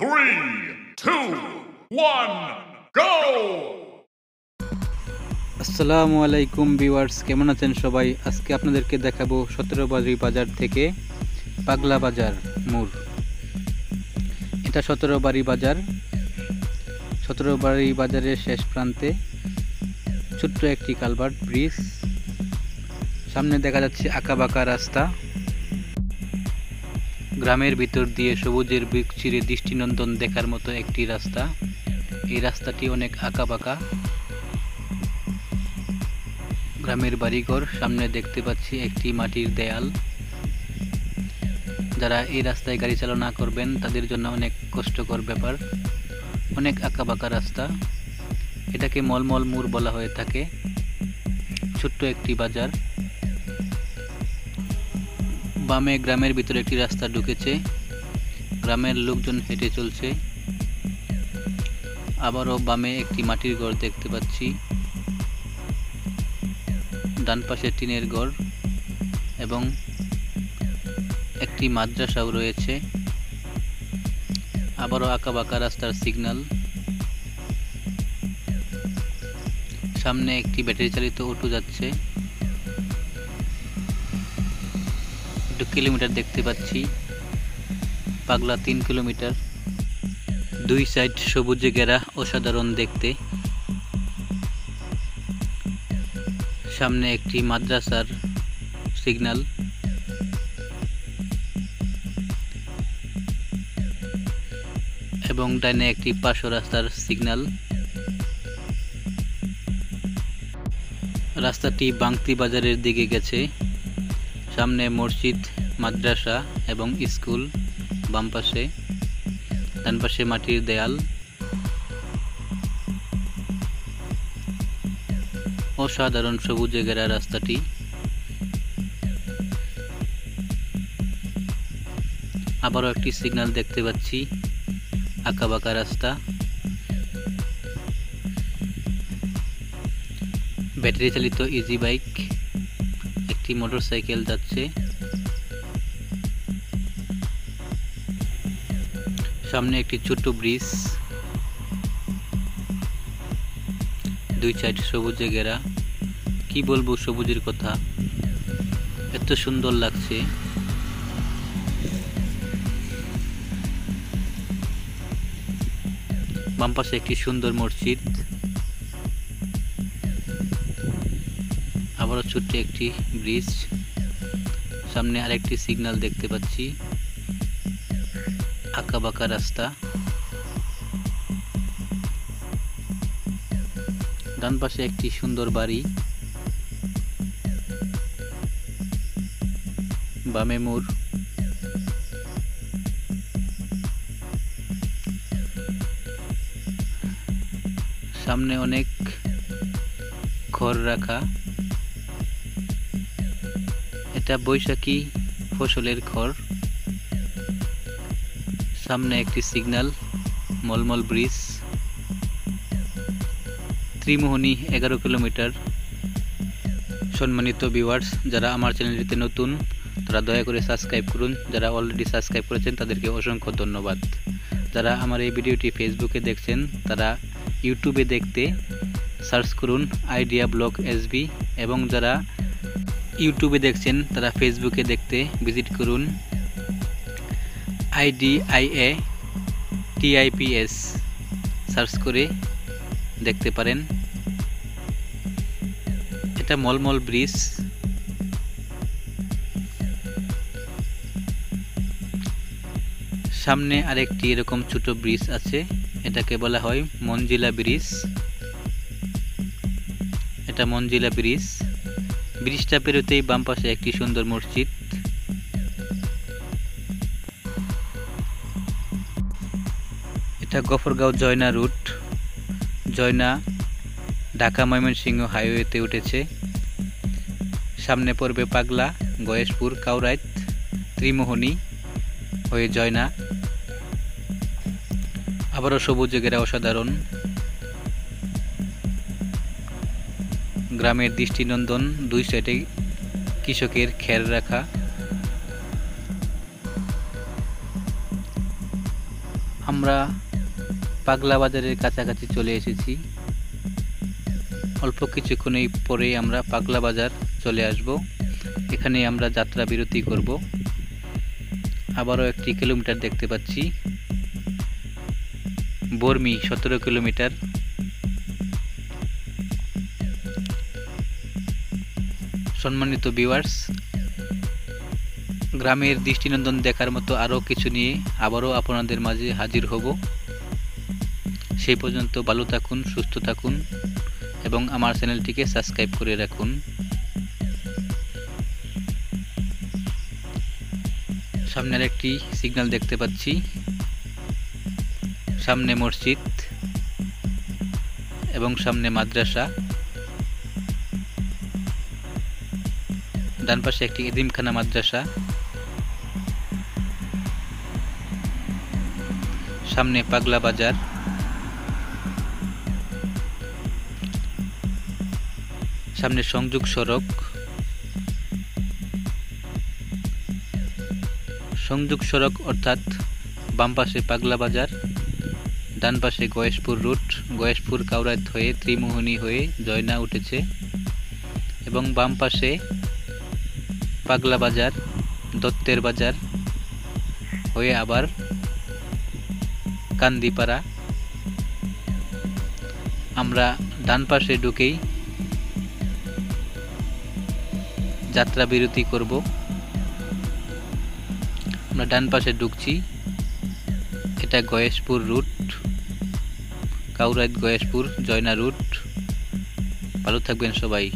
Three, two, one, go! আসসালামু আলাইকুম viewers কেমন আছেন সবাই? আজকে আপনাদেরকে দেখাবো সতেরো বাড়ি বাজার থেকে পাগলা বাজার মোড়। এটা সতেরো বাড়ি বাজার। সতেরো বাড়ি বাজারের শেষ প্রান্তে ছোট্ট একটি কালভার্ট ব্রিজ। সামনে দেখা যাচ্ছে আঁকা বাঁকা রাস্তা। গ্রামের ভিতর দিয়ে সবুজের বৃক্ষ চিরে দৃষ্টিনন্দন দেখার মতো একটি রাস্তা। এই রাস্তাটি অনেক আঁকাবাঁকা। গ্রামের বাড়িঘর, সামনে দেখতে পাচ্ছি একটি মাটির দেয়াল। যারা এই রাস্তায় গাড়ি চালনা করবেন, তাদের জন্য অনেক কষ্টকর ব্যাপার। অনেক আঁকাবাঁকা রাস্তা। এটাকে মলমল মুর বলা হয়ে থাকে। ছোট্ট একটি বাজার। বামে গ্রামের ভিতরে একটি রাস্তা ঢুকেছে। গ্রামের লোকজন হেঁটে চলছে। আবারও বামে একটি মাটির ঘর দেখতে পাচ্ছি। ডান পাশে টিনের ঘর এবং একটি মাদ্রাসাও রয়েছে। আবারও আঁকা বাঁকা রাস্তার সিগন্যাল। সামনে একটি ব্যাটারি চালিত অটো যাচ্ছে। একটু কিলোমিটার দেখতে পাচ্ছি। পাগলা তিন কিলোমিটার। দুই সাইড সবুজে ঘেরা অসাধারণ দেখতে। সামনে একটি মাদ্রাসার সিগন্যাল এবং ডাইনে একটি পার্শ্ব রাস্তার সিগন্যাল রাস্তাটি বাংতি বাজারের দিকে গেছে। সামনে মসজিদ, মাদ্রাসা এবং স্কুল, বাম পাশে, ডান পাশে মাটির দেয়াল। অসাধারণ সবুজে ঘেরা রাস্তাটি। আবারও একটি সিগন্যাল দেখতে পাচ্ছি, আঁকাবাঁকা রাস্তা। ব্যাটারি চালিত ইজি বাইক একটি মোটরসাইকেল যাচ্ছে। সামনে একটি ছোট্ট ব্রিজ। দুই সাইড সবুজে ঘেরা। কি বলব সবুজের কথা? এত সুন্দর লাগছে। বাম পাশে একটি সুন্দর মসজিদ। ছোট্ট একটি ব্রিজ সামনে আরেকটি সিগন্যাল দেখতে পাচ্ছি। আঁকা বাঁকা রাস্তা। ডান পাশে একটি সুন্দর বাড়ি। বামে মোড়। সামনে অনেক খড় রাখা। এটা বৈশাখী ফসলের ঘর সামনে একটি সিগন্যাল, মলমল ব্রিজ। ত্রিমোহনী এগারো কিলোমিটার। সম্মানিত ভিউয়ার্স যারা আমার চ্যানেলটিতে নতুন, তারা দয়া করে সাবস্ক্রাইব করুন। যারা অলরেডি সাবস্ক্রাইব করেছেন, তাদেরকে অসংখ্য ধন্যবাদ। যারা আমার এই ভিডিওটি ফেসবুকে দেখছেন, তারা ইউটিউবে দেখতে সার্চ করুন আইডিয়া ব্লগ এসবি এবং যারা ইউটিউবে দেখছেন, তারা ফেসবুকে দেখতে ভিজিট করুন। আইডিআইএ টিআইপিএস সার্চ করে দেখতে পারেন। এটা মলমল ব্রিজ। সামনে আরেকটি এরকম ছোট ব্রিজ আছে, এটাকে বলা হয় মঞ্জিলা ব্রিজ। এটা মঞ্জিলা ব্রিজ। ব্রিজটা পেরোতেই বাম পাশে একটি সুন্দর মসজিদ। এটা গফরগাঁও জয়না রুট। জয়না, ঢাকা ময়মনসিংহ হাইওয়েতে উঠেছে। সামনে পড়বে পাগলা, গয়েশপুর, কাউরাইত, ত্রিমোহনী হয়ে জয়না। আবারও সবুজ ঘেরা অসাধারণ। গ্রামের দৃষ্টিনন্দন, দুই সাইডে কৃষকের খের রাখা। আমরা পাগলা বাজারের কাছাকাছি চলে এসেছি। অল্প কিছুক্ষণেই পরেই আমরা পাগলা বাজার চলে আসব। এখানে আমরা যাত্রা বিরতি করব। আবারও একটি কিলোমিটার দেখতে পাচ্ছি। বর্মি সতেরো কিলোমিটার। সম্মানিত ভিউয়ার্স গ্রামের দৃষ্টিনন্দন দেখার মতো আরও কিছু নিয়ে আবারও আপনাদের মাঝে হাজির হব। সেই পর্যন্ত ভালো থাকুন, সুস্থ থাকুন এবং আমার চ্যানেলটিকে সাবস্ক্রাইব করে রাখুন। সামনে একটি সিগন্যাল দেখতে পাচ্ছি। সামনে মসজিদ এবং সামনে মাদ্রাসা। ডান পাশে একটি এদিমখানা মাদ্রাসা। সামনে পাগলা বাজার। সামনে সংযোগ সড়ক। সংযোগ সড়ক অর্থাৎ বাম পাশে পাগলা বাজার, ডান পাশে গয়েশপুর রুট, গয়েশপুর কাউরাত হয়ে ত্রিমোহনী হয়ে জয়না উঠেছে এবং বাম পাশে পাগলা বাজার, দত্তের বাজার, হয়ে আবার কান্দিপাড়া। আমরা ডান পাশে ঢুকেই যাত্রা বিরতি করব। আমরা ডান পাশে ঢুকছি। এটা গয়েশপুর রুট, কাউরাইত গয়েশপুর, জয়না রুট। ভালো থাকবেন সবাই।